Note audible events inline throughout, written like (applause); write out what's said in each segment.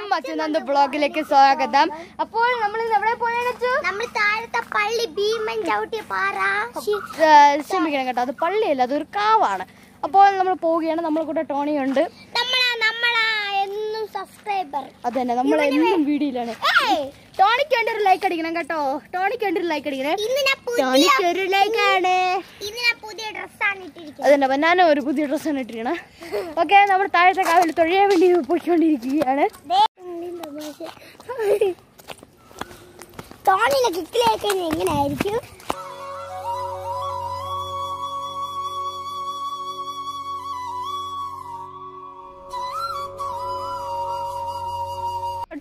എല്ലാവർക്കും മച്ചുനന്ദ് ബ്ലോഗിലേക്ക് സ്വാഗതം. അപ്പോൾ നമ്മൾ എവിടെ പോയാണ് നമ്മൾ താഴത്തെ പള്ളി ഭീമൻ ചവിട്ടിയ പാറ. ശി- ക്ഷമിക്കണം കേട്ടോ അത് പള്ളിയല്ല അതൊരു കാവാണ്. അപ്പോൾ നമ്മൾ പോവുകയാണ് നമ്മളെ കൂടെ ടോണി ഉണ്ട്. നമ്മളാ നമ്മളാ എന്നും സബ്സ്ക്രൈബർ അത് തന്നെ നമ്മൾ എന്നും വീഡിയോയിലാണ്. ടോണിക്ക് വേണ്ടി ഒരു ലൈക്ക് അടിക്കണം കേട്ടോ ടോണിക്ക് വേണ്ടി ഒരു ലൈക്ക് അടിക്കണേ. ടോണിക്ക് ഒരു ലൈക്ക് ആണ്. ഇന്ന് പുതിയ ഡ്രസ്സാണ് ഇട്ടിരിക്കുന്നത്. അത് തന്നെ അപ്പൊ ഞാനും ഒരു പുതിയ ഡ്രസ്സാണ് ഇട്ടിരിക്കണം. ഓക്കെ (laughs) നമ്മൾ താഴത്തെ കാവിൽ തൊഴിയാൻ വേണ്ടി പോയിക്കൊണ്ടിരിക്കുകയാണ്. ടോണിനെ കിക്കിലേക്ക് എങ്ങനെയായിരിക്കും?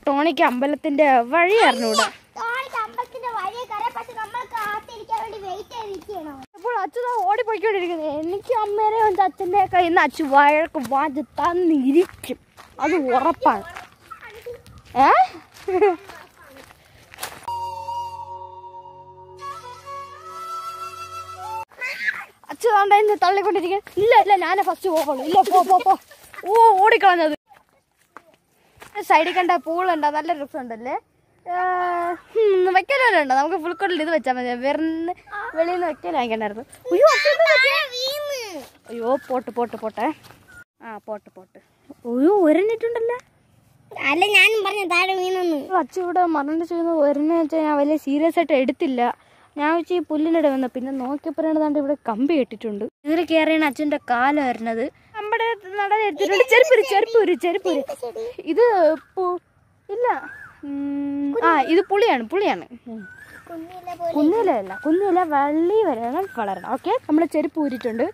ടോണിക്ക് അമ്പലത്തിന്റെ വഴി അറിഞ്ഞൂടാ. അപ്പോൾ അച്ഛൻ ഓടിപ്പോയിക്കൊണ്ടിരിക്കുന്നത് എനിക്ക് അമ്മേനെ അച്ഛന്റെ അച്ഛന്റെ കയ്യിൽ നിന്ന് അച്ഛൻ വഴക്ക് വാങ്ങി തന്നിരിക്കും. അത് ഉറപ്പാണ്. ഏ? അച്ഛൻ ഇന്ന് തള്ളിക്കൊണ്ടിരിക്കുക ഇല്ല ഇല്ല ഞാനേ ഫസ്റ്റ് പോകുള്ളൂ ഇല്ല പോ പോ പോ. ഓ ഓടിക്കളഞ്ഞത്. സൈഡിൽ കണ്ട പൂളുണ്ട് നല്ല രസമുണ്ടല്ലേ വെക്കലുണ്ടോ നമുക്ക് ഫുൾ കോട്ടിൽ ഇത് വെച്ചാൽ മതി. വെറുതെ വെളിയിൽ നിന്ന് വെക്കൽ വാങ്ങിക്കണ്ടായിരുന്നു. അയ്യോ അയ്യോ പോട്ട് പോട്ട് പോട്ടെ. ആ പോട്ട് പോട്ട്. അയ്യോ ഒരഞ്ഞിട്ടുണ്ടല്ലേ അല്ല ഞാൻ പറഞ്ഞ താഴെ വീണെന്ന്. ഇവിടെ മറന്നു ചെയ്യുന്നത് വരുന്ന വെച്ചാൽ ഞാൻ വലിയ സീരിയസ് ആയിട്ട് എടുത്തില്ല. ഞാൻ വെച്ച് ഈ പുല്ലിനിടെ വന്ന പിന്നെ നോക്കിയപ്പോഴാണ് ഇവിടെ കമ്പി കെട്ടിട്ടുണ്ട് ഇതിൽ കയറിയാണ് അച്ഛന്റെ കാലം വരുന്നത് നമ്മുടെ നട എടുത്തിട്ടുണ്ട്. ചെരുപ്പൂര് ചെരുപ്പൂര് ചെരുപ്പൂര്. ഇത് ഇല്ല. ആ ഇത് പുളിയാണ് പുളിയാണ്. കുന്നിലല്ല കുന്നില വള്ളി വരണം കളറണം ഓക്കെ? നമ്മൾ ചെരുപ്പ് ഊരിട്ടുണ്ട്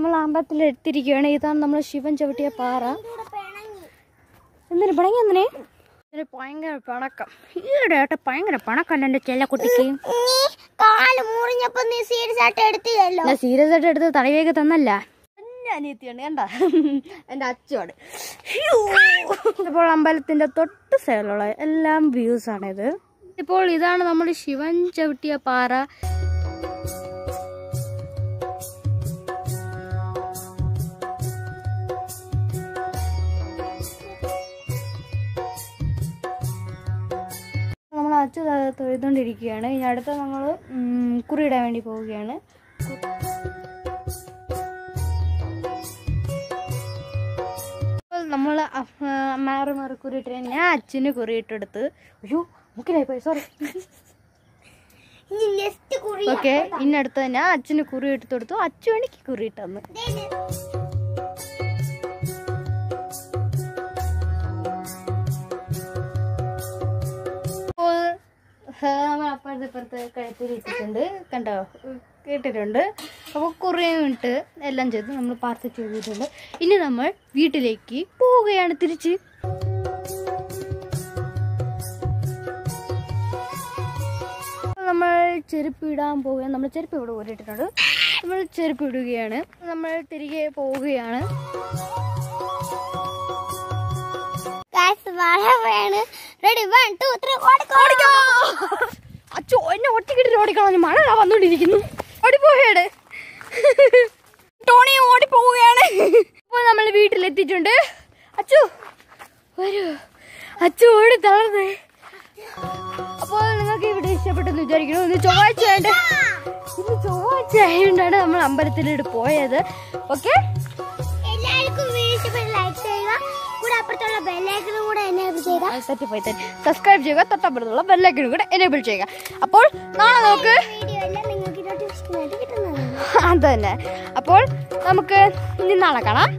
നമ്മൾ അമ്പലത്തിൽ എടുത്തിരിക്കുകയാണ് ഇതാണ് നമ്മൾ ശിവൻ ചവിട്ടിയ പാറ. എന്തിനു പണങ്ങി എന്തിനെ ഇതിന് ഭയങ്കര പണക്കം ഈയിടെ ആയിട്ട് ഭയങ്കര പണക്കല്ല എന്റെ ചെല്ല കുട്ടിക്ക്? നീ കാൽ മുറിഞ്ഞപ്പോ നീ സീരിയസ് ആയിട്ട് എടുത്ത് തടവേക്ക് തന്നല്ല. എന്റെ കണ്ട? എന്റെ അച്ചുവാണ് ഇപ്പോൾ അമ്പലത്തിന്റെ തൊട്ട് സൈഡിലുള്ള എല്ലാം വ്യൂസ് ആണിത് ഇപ്പോൾ ഇതാണ് നമ്മൾ ശിവൻ ചവിട്ടിയ പാറ. അച്ചു തൊഴുതുകൊണ്ടിരിക്കുകയാണ്. ഇനി അടുത്ത നമ്മൾ കുറിയിടാൻ വേണ്ടി പോവുകയാണ്. നമ്മൾ മാറി മാറി കുറിയിട്ട് ഞാൻ അച്ഛന് കുറിയിട്ടെടുത്ത്. അയ്യോ മുക്കിലായി പോയി സോറി ഓക്കെ ഇന്നടുത്ത് ഞാൻ അച്ഛന് കുറി എടുത്ത് കൊടുത്തു അച്ചു എനിക്ക് ഇപ്പുറത്ത് കഴുത്തിൽ ഇട്ടിട്ടുണ്ട് കണ്ടോ? കേട്ടിട്ടുണ്ട്. അപ്പോൾ കുറേ മിനിറ്റ് എല്ലാം ചെയ്ത് നമ്മൾ പാർസൽ ചെയ്തിട്ടുണ്ട്. ഇനി നമ്മൾ വീട്ടിലേക്ക് പോവുകയാണ് തിരിച്ച്. നമ്മൾ ചെരുപ്പ് ഇടാൻ പോവുകയാണ്. നമ്മൾ ചെരുപ്പ് ഇവിടെ ഊരിട്ടിട്ടുണ്ട് നമ്മൾ ചെരുപ്പ് ഇടുകയാണ്. നമ്മൾ തിരികെ പോവുകയാണ്. റെഡി വൺ ടു ത്രീ ഓടിക്കോ! അച്ഛോ എന്നെ ഒറ്റക്കിട്ട് ഓടിക്കളഞ്ഞു മഴ വന്നുകൊണ്ടിരിക്കുന്നു ഓടിപ്പോയാണ് ടോണി ഓടിപ്പോവുകയാണ് അപ്പോൾ നമ്മൾ വീട്ടിലെത്തിയിട്ടുണ്ട്. അച്ചു വരൂ. അച്ചു ഓടി തളർന്നേ. അപ്പോൾ നിങ്ങൾക്ക് ഇവിടെ ഇഷ്ടപ്പെട്ടെന്ന് വിചാരിക്കുന്നു. ഇന്ന് ചൊവ്വാഴ്ച വേണ്ട ഇന്ന് ചൊവ്വാഴ്ച ആയതുകൊണ്ടാണ് നമ്മൾ അമ്പലത്തിലോട്ട് പോയത്. ഓക്കെ? എല്ലാവർക്കും വീഡിയോ ലൈക്ക് ചെയ്യുക. കൂടെ അപ്പുറത്തുള്ള ചെയ്യുക തെറ്റിപ്പോയി സബ്സ്ക്രൈബ് ചെയ്യുക തൊട്ടപ്പുറത്തുള്ള ബെല്ലൈക്കനും കൂടെ എനേബിൾ ചെയ്യുക. അപ്പോൾ നാളെ നമുക്ക് അത് (laughs) തന്നെ അപ്പോൾ നമുക്ക് ഇനി നാളെ കാണാം.